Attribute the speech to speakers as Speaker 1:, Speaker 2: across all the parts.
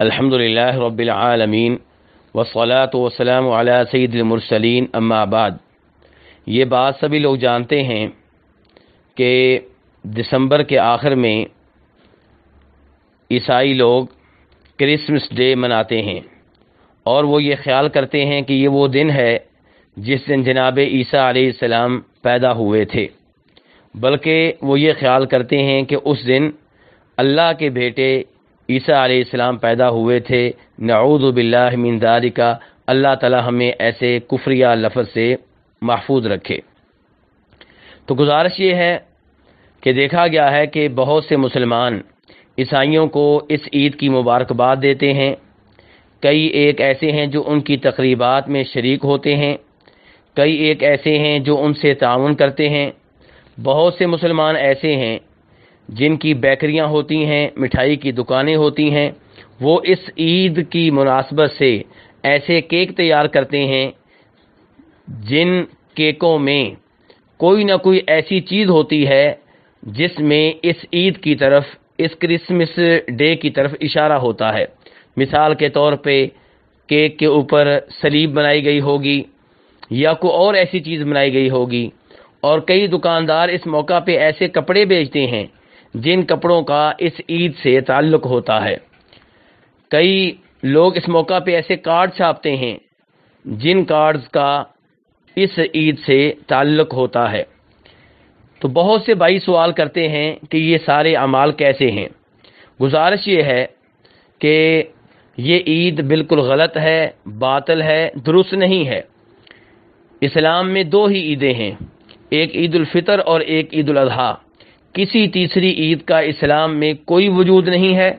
Speaker 1: अल्हम्दुलिल्लाह रब्बिल आलमीन वसलात वसलाम अला सैदमरसलिन अम्माबाद ये बात सभी लोग जानते हैं कि दिसंबर के आखिर में ईसाई लोग क्रिसमस डे मनाते हैं और वो ये ख्याल करते हैं कि ये वो दिन है जिस दिन जनाब ईसा आसमाम पैदा हुए थे। बल्कि वो ये ख्याल करते हैं कि उस दिन अल्लाह के बेटे ईसा आसमाम पैदा हुए थे। नऊदबिल्लामिनदारी का अल्लाह ताला हमें ऐसे कुफरिया लफ्ज़ से महफूज रखे। तो गुजारिश ये है कि देखा गया है कि बहुत से मुसलमान ईसाइयों को इस ईद की मुबारकबाद देते हैं। कई एक ऐसे हैं जो उनकी तकरीबात में शरीक होते हैं। कई एक ऐसे हैं जो उनसे ताउन करते हैं। बहुत से मुसलमान ऐसे हैं जिनकी बेकरियाँ होती हैं, मिठाई की दुकानें होती हैं, वो इस ईद की मुनासबत से ऐसे केक तैयार करते हैं, जिन केकों में कोई ना कोई ऐसी चीज़ होती है, जिसमें इस ईद की तरफ़, इस क्रिसमस डे की तरफ़ इशारा होता है। मिसाल के तौर पे, केक के ऊपर सलीब बनाई गई होगी, या कोई और ऐसी चीज़ बनाई गई होगी, और कई दुकानदार इस मौका पे ऐसे कपड़े बेचते हैं जिन कपड़ों का इस ईद से ताल्लुक होता है। कई लोग इस मौका पे ऐसे कार्ड छापते हैं, जिन कार्ड्स का इस ईद से ताल्लुक होता है। तो बहुत से भाई सवाल करते हैं कि ये सारे अमाल कैसे हैं। गुजारिश ये है कि ये ईद बिल्कुल गलत है, बातल है, दुरुस्त नहीं है। इस्लाम में दो ही ईदें हैं, एक ईद और एक ईद किसी तीसरी ईद का इस्लाम में कोई वजूद नहीं है।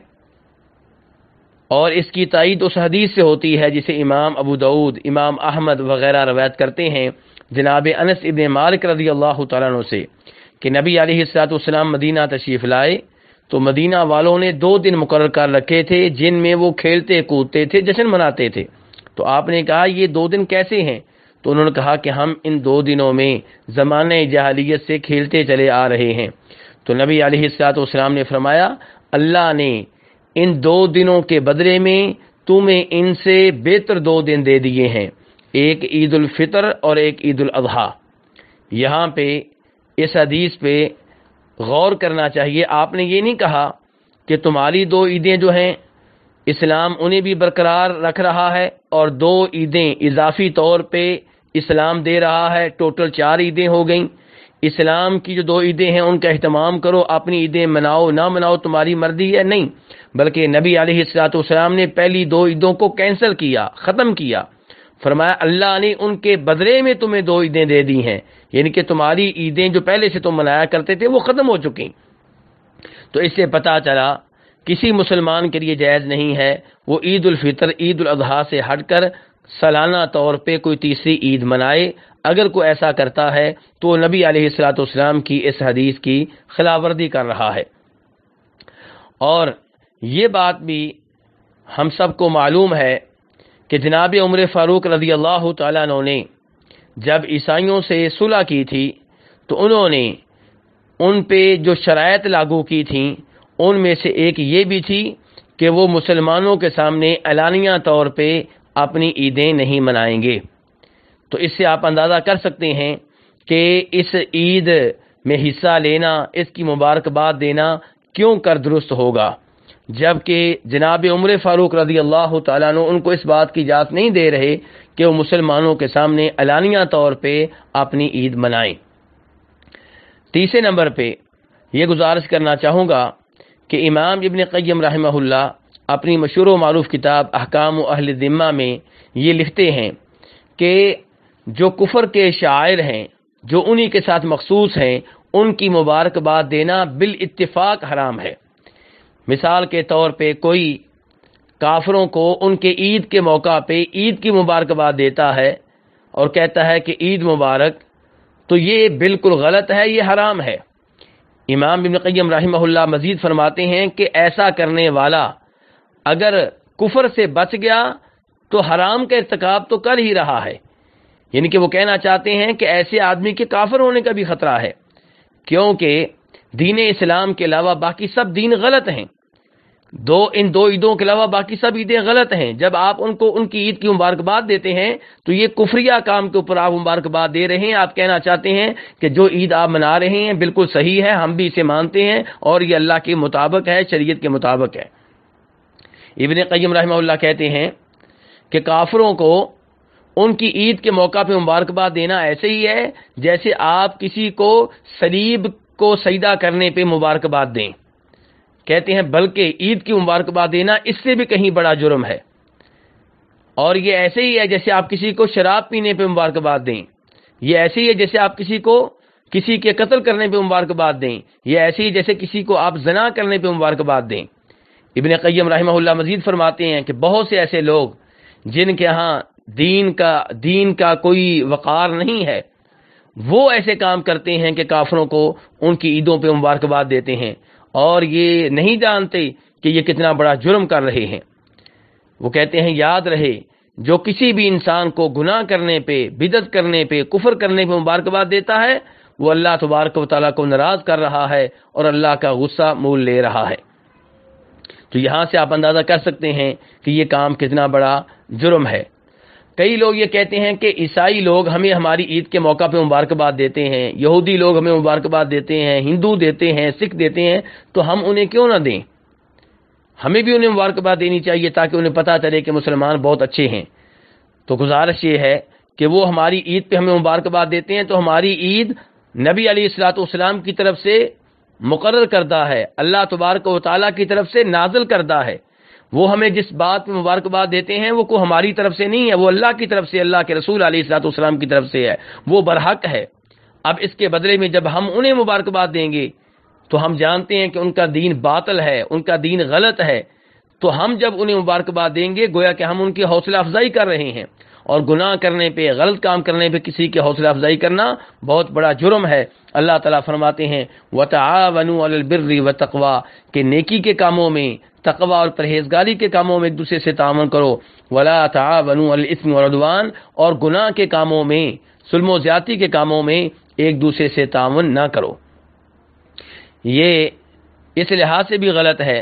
Speaker 1: और इसकी तायद उस हदीस से होती है जिसे इमाम अबू दाऊद, इमाम अहमद वगैरह रवायत करते हैं, जनाब अनस इबन मालिक रज़ी अल्लाह तु से, कि नबी अलैहिस्सलाम मदीना तशरीफ़ लाए तो मदीना वालों ने दो दिन मुकर कर रखे थे, जिनमें वो खेलते, कूदते थे, जश्न मनाते थे। तो आपने कहा, ये दो दिन कैसे हैं? तो उन्होंने कहा कि हम इन दो दिनों में ज़माने जहालियत से खेलते चले आ रहे हैं। तो नबी अलैहिस्सलाम ने फरमाया, अल्लाह ने इन दो दिनों के बदले में तुम्हें इनसे बेहतर दो दिन दे दिए हैं, एक ईद फितर और एक ईद उल यहाँ पे, इस हदीस पे गौर करना चाहिए, आपने ये नहीं कहा कि तुम्हारी दो ईदें जो हैं, इस्लाम उन्हें भी बरकरार रख रहा है और दो ईदें इजाफी तौर पे इस्लाम दे रहा है, टोटल चार ईदें हो गई। इस्लाम की जो दो ईदें हैं, उनका अहतमाम करो, अपनी ईदें मनाओ, ना मनाओ, तुम्हारी मर्ज़ी है, नहीं। बल्कि नबी अलैहिस्सलाम ने पहली दो ईदों को कैंसिल किया, ख़त्म किया। फरमाया, अल्लाह ने उनके बदले में तुम्हें दो ईदें दे दी हैं। यानी कि तुम्हारी ईदें जो पहले से तुम मनाया करते थे, वो ख़त्म हो चुकी। तो इससे पता चला, किसी मुसलमान के लिए जायज़ नहीं है, वो ईद उल फितर ईद उल अजहा से हटकर सालाना तौर पे कोई तीसरी ईद मनाए अगर कोई ऐसा करता है तो नबी अलैहिस्सलाम की इस हदीस की खिलावर्दी कर रहा है। और ये बात भी हम सबको मालूम है कि जनाब उम्र फ़ारूक रज़ी अल्लाह तु जब ईसाइयों से सुलह की थी तो उन्होंने उन पे जो शरात लागू की थी, उनमें से एक ये भी थी कि वो मुसलमानों के सामने अलानिया तौर पे अपनी ईदें नहीं मनाएँगे। तो इससे आप अंदाज़ा कर सकते हैं कि इस ईद में हिस्सा लेना, इसकी मुबारकबाद देना क्यों कर दुरुस्त होगा? जबकि जनाब उम्र फ़ारूक रज़ी अल्लाह तु उनको इस बात की इजाज़त नहीं दे रहे कि वो मुसलमानों के सामने अलानिया तौर पे अपनी ईद मनाएँ। तीसरे नंबर पे ये गुजारिश करना चाहूँगा कि इमाम इबन क़य्यम रहमहुल्लाह अपनी मशहूर मरूफ किताब अहकाम अहल ज़िम्मा में ये लिखते हैं कि जो कुफर के शायर हैं, जो उन्हीं के साथ मखसूस हैं, उनकी मुबारकबाद देना बिल इत्तेफाक हराम है। मिसाल के तौर पे कोई काफरों को उनके ईद के मौका पे ईद की मुबारकबाद देता है और कहता है कि ईद मुबारक तो ये बिल्कुल गलत है, ये हराम है। इमाम बिन क़य्यम रहमहुल्लाह मजीद फरमाते हैं कि ऐसा करने वाला अगर कुफर से बच गया तो हराम का इरतकाब तो कर ही रहा है। यानी कि वो कहना चाहते हैं कि ऐसे आदमी के काफर होने का भी खतरा है, क्योंकि दीन इस्लाम के अलावा बाकी सब दीन गलत हैं। दो, इन दो ईदों के अलावा बाकी सब ईदें गलत हैं। जब आप उनको, उनकी ईद की मुबारकबाद देते हैं तो ये कुफरिया काम के ऊपर आप मुबारकबाद दे रहे हैं। आप कहना चाहते हैं कि जो ईद आप मना रहे हैं, बिल्कुल सही है, हम भी इसे मानते हैं और ये अल्लाह के मुताबिक है, शरीयत के मुताबिक है। इबन कैम रहमल्ला कहते हैं कि काफरों को उनकी ईद के मौका पे मुबारकबाद देना ऐसे ही है जैसे आप किसी को सलीब को सईदा करने पे मुबारकबाद दें। कहते हैं, बल्कि ईद की मुबारकबाद देना इससे भी कहीं बड़ा जुर्म है। और ये ऐसे ही है जैसे आप किसी को शराब पीने पे मुबारकबाद दें। ये ऐसे ही है जैसे आप किसी को किसी के कत्ल करने पे मुबारकबाद दें। ये ऐसे ही जैसे किसी को आप जना करने पे मुबारकबाद दें। इबन कैम रही मजीद फरमाते हैं कि बहुत से ऐसे लोग जिनके यहाँ दीन का दीन का कोई वक़ार नहीं है। वो ऐसे काम करते हैं कि काफरों को उनकी ईदों पे मुबारकबाद देते हैं और ये नहीं जानते कि ये कितना बड़ा जुर्म कर रहे हैं। वो कहते हैं, याद रहे, जो किसी भी इंसान को गुनाह करने पे, बिदत करने पे, कुफर करने पे मुबारकबाद देता है, वो अल्लाह तबारक वाली को नाराज़ कर रहा है और अल्लाह का गुस्सा मूल ले रहा है। तो यहाँ से आप अंदाज़ा कर सकते हैं कि ये काम कितना बड़ा जुर्म है। कई लोग ये कहते हैं कि ईसाई लोग हमें हमारी ईद के मौका पे मुबारकबाद देते हैं, यहूदी लोग हमें मुबारकबाद देते हैं, हिंदू देते हैं, सिख देते हैं तो हम उन्हें क्यों ना दें? हमें भी उन्हें मुबारकबाद देनी चाहिए ताकि उन्हें पता चले कि मुसलमान बहुत अच्छे हैं। तो गुजारिश ये है कि वो हमारी ईद पे हमें मुबारकबाद देते हैं तो हमारी ईद नबी अली सलाम की तरफ़ से मुकर करदा है, अल्लाह तबारक वाली की तरफ़ से नाजल करदा है। वो हमें जिस बात में मुबारकबाद देते हैं, वो को हमारी तरफ़ से नहीं है, वो अल्लाह की तरफ़ से, अल्लाह के रसूल सलाम की तरफ़ से है। वो बरहक है। अब इसके बदले में जब हम उन्हें मुबारकबाद देंगे तो हम जानते हैं कि उनका दीन बातल है, उनका दीन गलत है। तो हम जब उन्हें मुबारकबाद देंगे, गोया कि हम उनकी हौसला अफजाई कर रहे हैं। और गुनाह करने पे, गलत काम करने पे किसी की हौसला अफजाई करना बहुत बड़ा जुर्म है। अल्लाह ताला फरमाते हैं व तावनु व तकवा के नेकी के कामों में, तकवा और परहेजगारी के कामों में एक दूसरे से तावन करो। वला तावनु वरदवान और गुनाह के कामों में, सुलमो ज्याति के कामों में एक दूसरे से तावन ना करो। ये, इस लिहाज से भी गलत है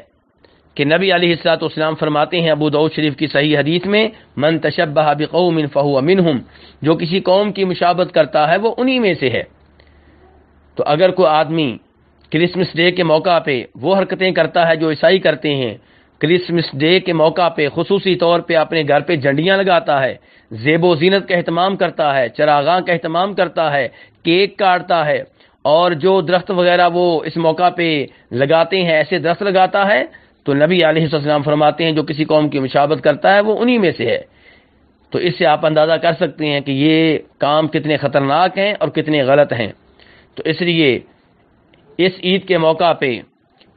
Speaker 1: कि नबी अलैहिस्सलाम फरमाते हैं, अबू दाऊद शरीफ की सही हदीस में, मन तशब्बह बिकौमिन फहु अमिनहुम जो किसी कौम की मुशाबत करता है, वो उन्हीं में से है। तो अगर कोई आदमी क्रिसमस डे के मौका पे वो हरकतें करता है, जो ईसाई करते हैं, क्रिसमस डे के मौका पे खसूसी तौर पे अपने घर पे झंडियाँ लगाता है, जेबो जीनत का अहतमाम करता है चरागा का अहतमाम करता है, केक काटता है, और जो दरख्त वगैरह वो इस मौका पे लगाते हैं, ऐसे दरख्त लगाता है तो नबी आलम फरमाते हैं, जो किसी कौम की मुशाबत करता है, वो उन्हीं में से है। तो इससे आप अंदाज़ा कर सकते हैं कि ये काम कितने ख़तरनाक हैं और कितने गलत हैं। तो इसलिए इस ईद के मौका पे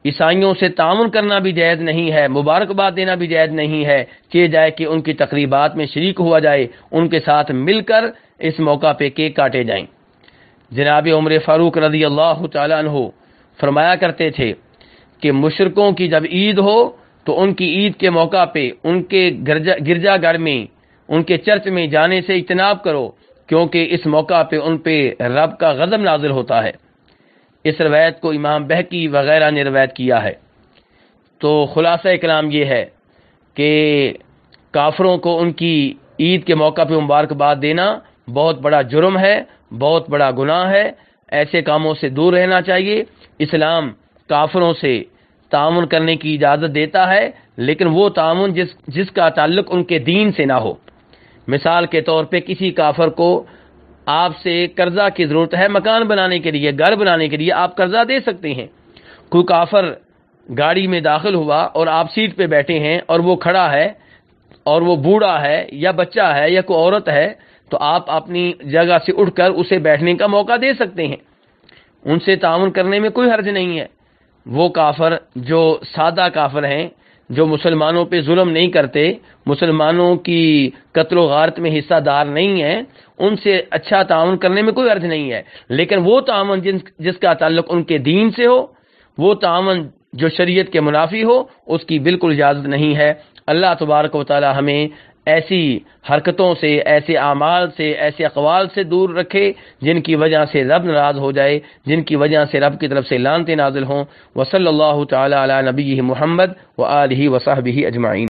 Speaker 1: ईसाइयों से ताउन करना भी जायज़ नहीं है, मुबारकबाद देना भी जायज़ नहीं है कि जाए कि उनकी तकरीबात में शरीक हुआ जाए, उनके साथ मिलकर इस मौका पे केक काटे जाएँ। जनाब उम्र फ़ारूक रज़ी अल्लाह तु फरमाया करते थे कि मुशरकों की जब ईद हो तो उनकी ईद के मौका पे, उनके गिरजाघर में, उनके चर्च में जाने से इतनाब करो, क्योंकि इस मौका पे उन पे रब का गजब नाजिल होता है। इस रवायत को इमाम बहकी वगैरह ने रवायत किया है। तो खुलासा कलाम ये है कि काफरों को उनकी ईद के मौका पे मुबारकबाद देना बहुत बड़ा जुर्म है, बहुत बड़ा गुनाह है। ऐसे कामों से दूर रहना चाहिए। इस्लाम काफरों से ताउन करने की इजाज़त देता है, लेकिन वो ताउन जिस, जिसका ताल्लुक उनके दीन से ना हो। मिसाल के तौर पे किसी काफर को आपसे कर्जा की ज़रूरत है मकान बनाने के लिए, घर बनाने के लिए आप कर्जा दे सकते हैं। कोई काफर गाड़ी में दाखिल हुआ और आप सीट पे बैठे हैं और वो खड़ा है और वो बूढ़ा है या बच्चा है या कोई औरत है तो आप अपनी जगह से उठकर उसे बैठने का मौका दे सकते हैं। उनसे ताउन करने में कोई हर्ज नहीं है। वो काफर जो सादा काफर हैं, जो मुसलमानों पे जुल्म नहीं करते, मुसलमानों की कत्लो गारत में हिस्सादार नहीं है, उनसे अच्छा ताउन करने में कोई अर्थ नहीं है। लेकिन वो तावन जिस जिसका ताल्लुक उनके दीन से हो, वो तावन जो शरीयत के मुनाफी हो, उसकी बिल्कुल इजाज़त नहीं है। अल्लाह तबारक वाली हमें ऐसी हरकतों से, ऐसे अमाल से, ऐसे अकवाल से दूर रखे, जिनकी वजह से रब नाराज़ हो जाए, जिनकी वजह से रब की तरफ़ से लानते नाजिल हों। वसल्ला तबी मोहम्मद व आलि वसहबिहि अजमाइन।